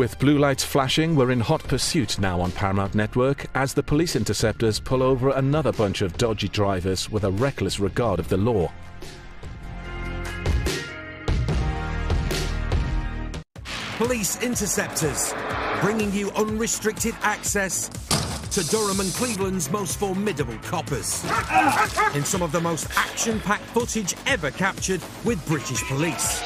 With blue lights flashing, we're in hot pursuit now on Paramount Network as the police interceptors pull over another bunch of dodgy drivers with a reckless regard of the law. Police Interceptors, bringing you unrestricted access to Durham and Cleveland's most formidable coppers. In some of the most action packed footage ever captured with British police.